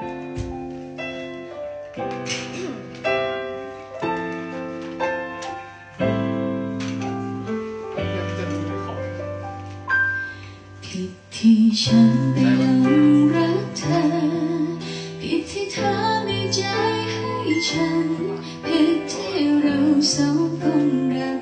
ผิดที่ฉันไปหลงรักเธอ ผิดที่เธอมีใจให้ฉัน ผิดที่เราสองคนรัก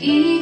一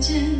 间。